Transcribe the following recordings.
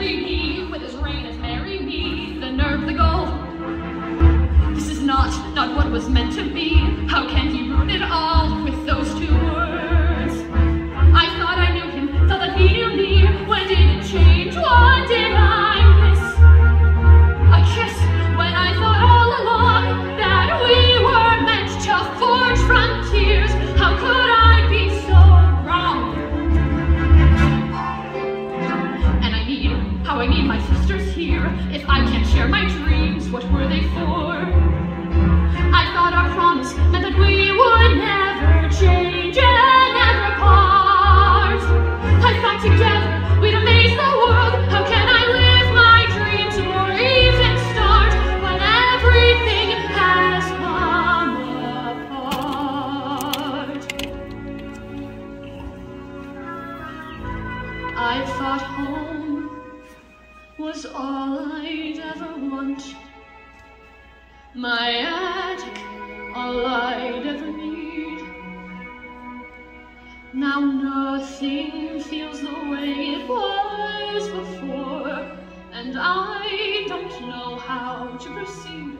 marry me, with his reign as marry me, the nerve, the gall. This is not, not what was meant to be. How can he ruin it all with need, how I need my sisters here. If I can't share my dreams, what were they for? I thought our promise meant that we would never change and never part. I thought together we'd amaze the world. How can I live my dreams or even start when everything has come apart? I thought home was all I'd ever want. My attic, all I'd ever need. Now nothing feels the way it was before, and I don't know how to proceed.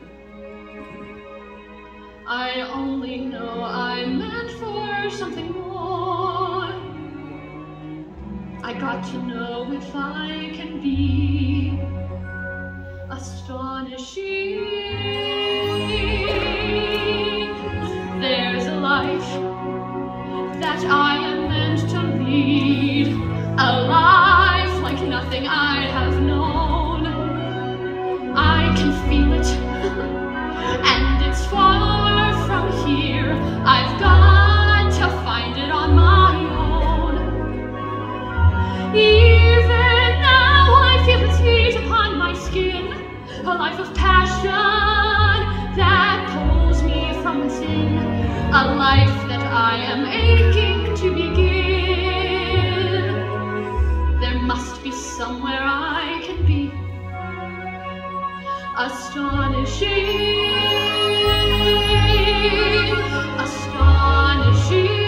I only know I'm got to know if I can be astonishing. There's a life that I am meant to lead, a life like nothing I have astonishing, astonishing.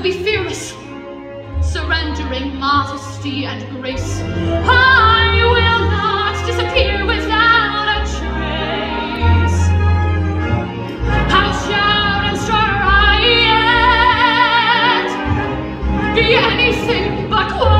will be fearless, surrendering modesty and grace. I will not disappear without a trace. I'll shout and stir I yet be anything but quiet.